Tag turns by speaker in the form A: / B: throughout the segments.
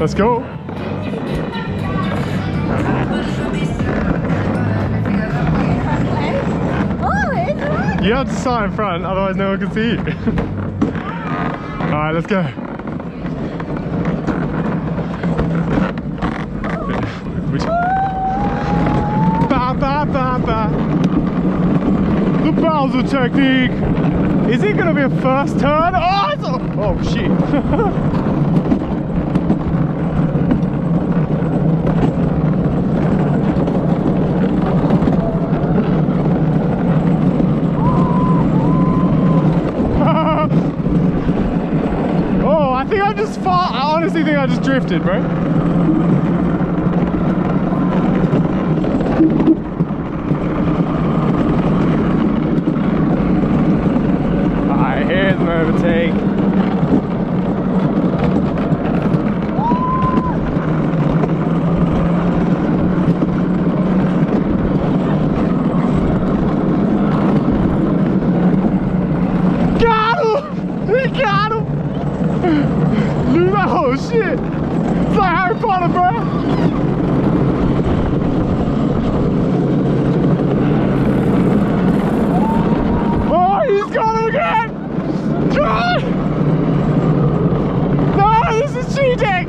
A: Let's go. You have to start in front, otherwise no one can see you. Alright, let's go. Ba, ba, ba, ba. The Bowser technique! Is it gonna be a first turn? Oh. Oh shit. oh, I think I just fought. I honestly think I just drifted, bro. Alright, here's an overtake. Got him! He got him! Look at that whole shit! It's like Harry Potter, bro! Oh, he's got him again! God! No, this is cheating!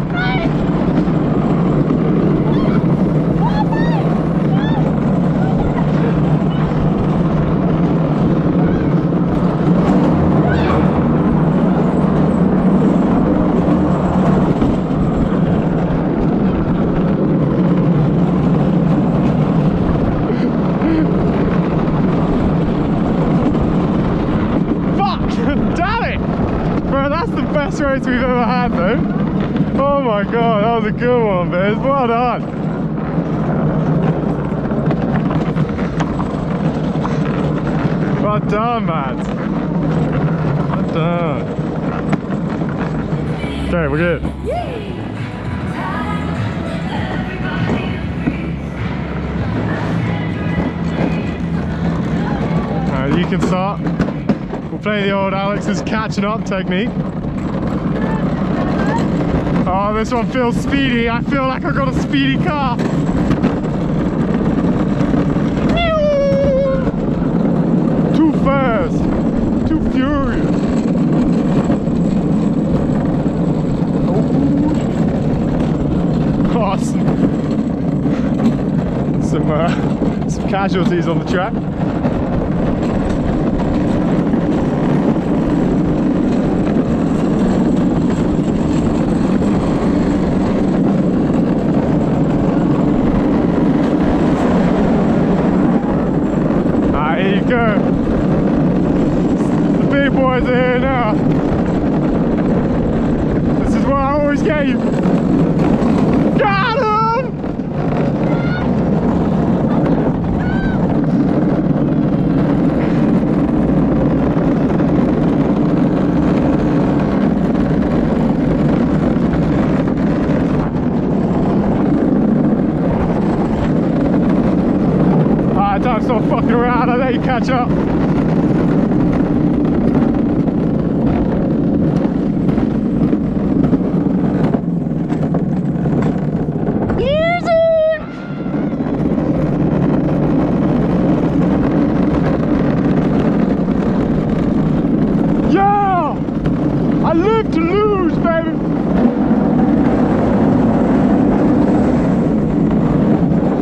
A: Fuck! Damn it! Bro, that's the best race Oh my god, that was a good one, Biz. Well done. Well done, man. Well done. Okay, we're good. You can start. We'll play the old Alex's catching up technique. Oh, this one feels speedy. I feel like I've got a speedy car. Too fast. Too furious. Oh, some, some, uh, some casualties on the track. Ah, here you go. The big boys are here now. This is what I always get you. Got him! Alright, time to stop fucking around. I'll let you catch up. Easy! Yeah! I live to lose, baby!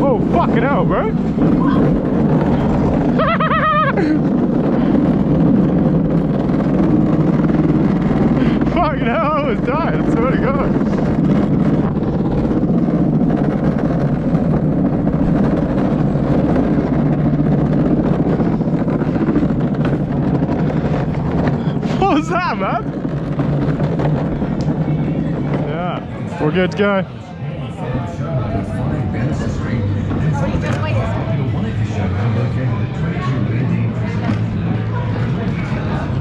A: Oh, fucking hell, bro. Fucking hell, I almost died, I swear to God. What was that, man? Yeah, we're good to go.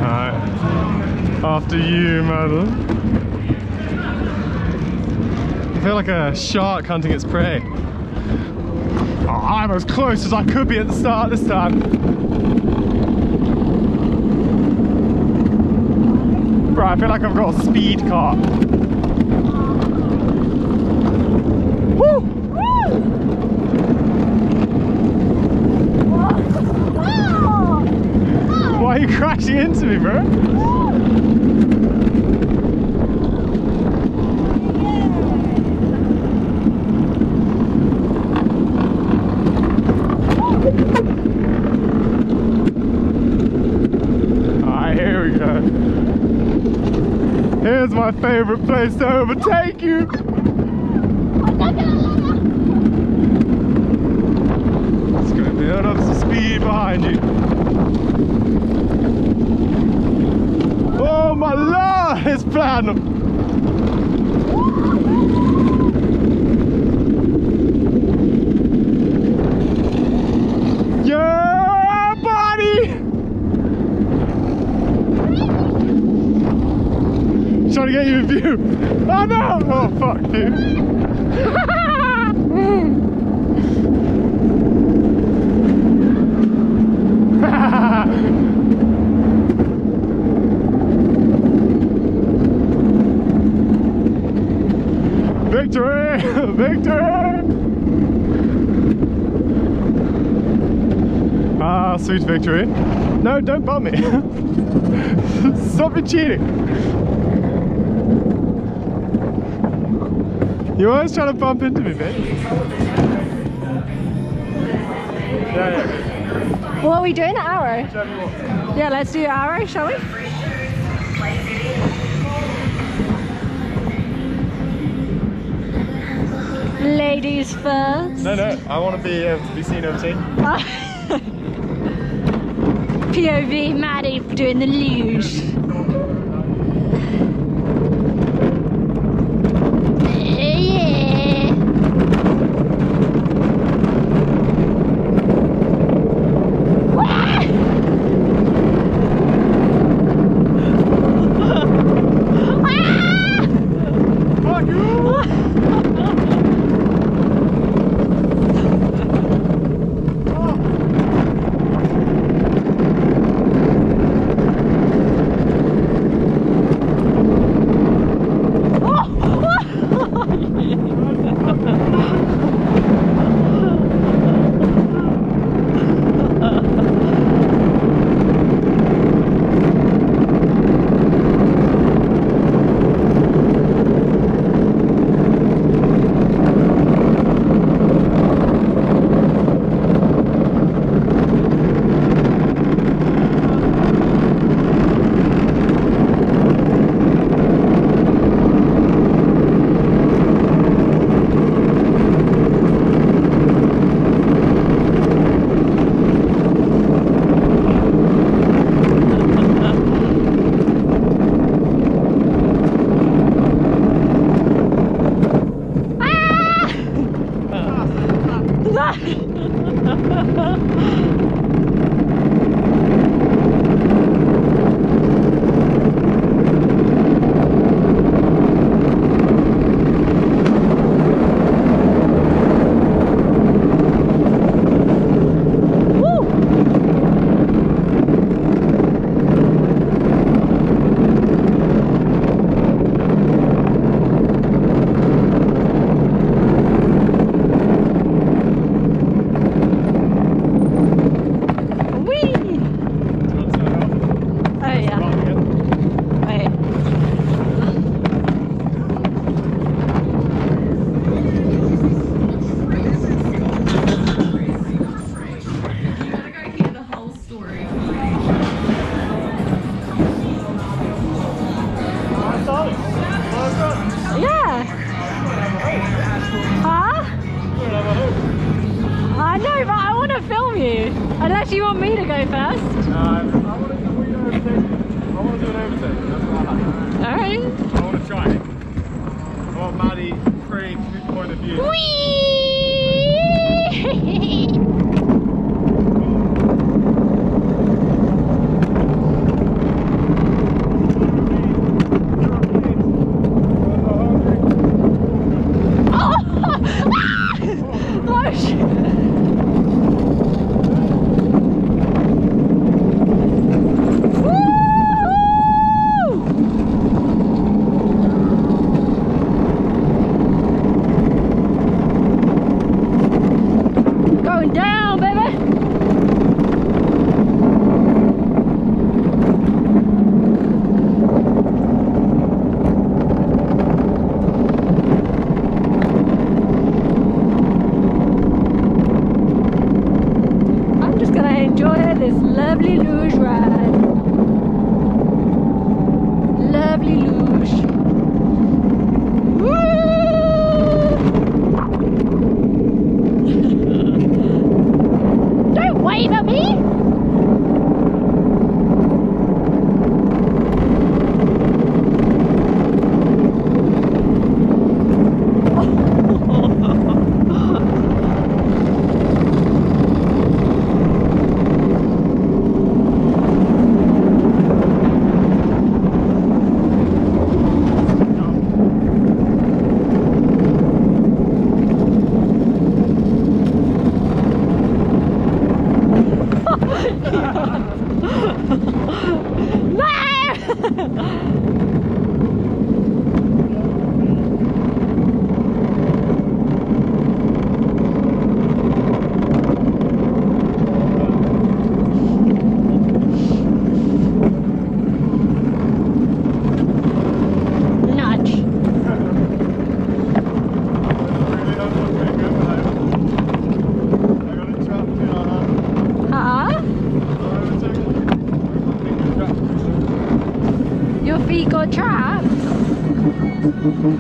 A: Alright. After you, madam. I feel like a shark hunting its prey. Oh, I'm as close as I could be at the start this time. Right, I feel like I've got a speed car. Woo! Why are you crashing into me, bro? Alright, here we go. Here's my favorite place to overtake you. It's gonna build up some speed behind you. It's platinum. Yeah, buddy! Trying to get you a view. Oh no! Oh fuck, dude. Victory! Victory! Ah, sweet victory. No, don't bump me. Stop your cheating. You're always trying to bump into me, babe. Yeah, yeah.
B: What are we doing? Arrow?
A: You want.
B: Yeah, let's do arrow, shall we? Ladies first.
A: No, no, I want to be able to be seen overtaken.
B: POV Maddie doing the luge.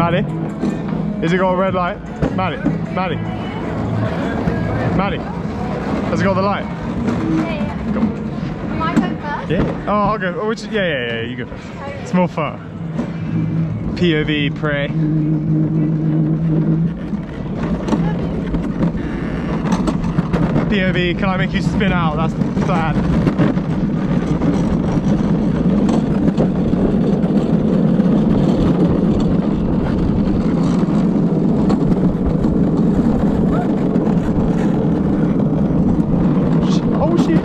A: Maddie? Is it got a red light? Maddie? Maddie? Maddie? Has it got the light? Go.
C: Am I going first?
A: Yeah. Oh, I'll go. Oh, which, yeah, yeah, yeah, you go first. It's more fun. POV, pray. POV, can I make you spin out? That's the plan. Oh shit!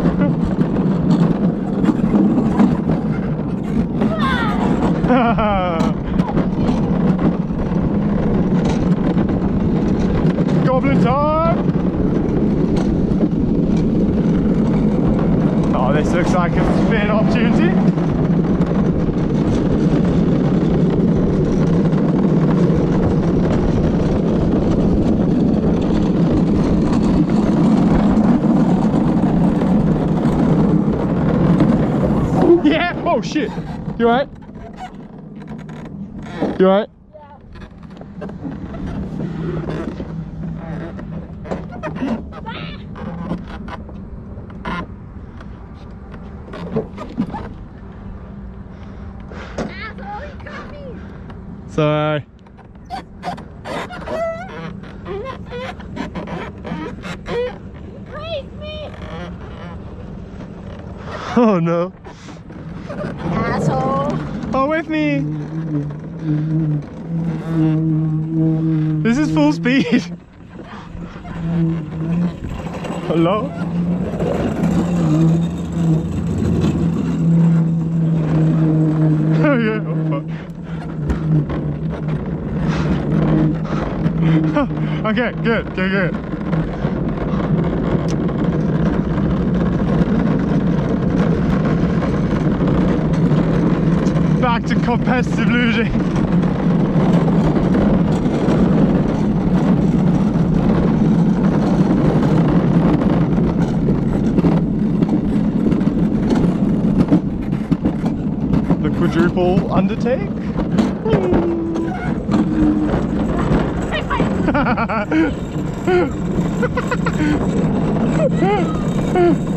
A: Goblin time! Oh, this looks like a spin opportunity. Yeah! Oh shit! You alright? You alright? Sorry. Oh no. With me. This is full speed. Hello? Oh yeah, oh fuck. okay, good, good, good. To competitive losing. The quadruple undertake.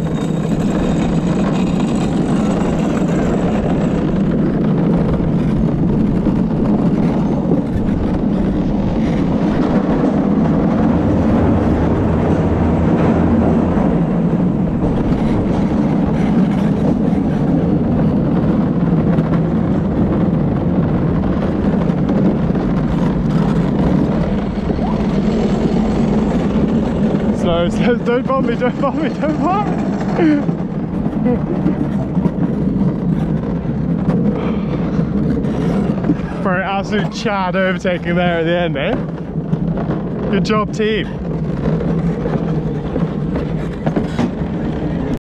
A: Slow, slow, don't bump me, don't bump me, don't bump me. For an absolute Chad overtaking there at the end, eh? Good job, team.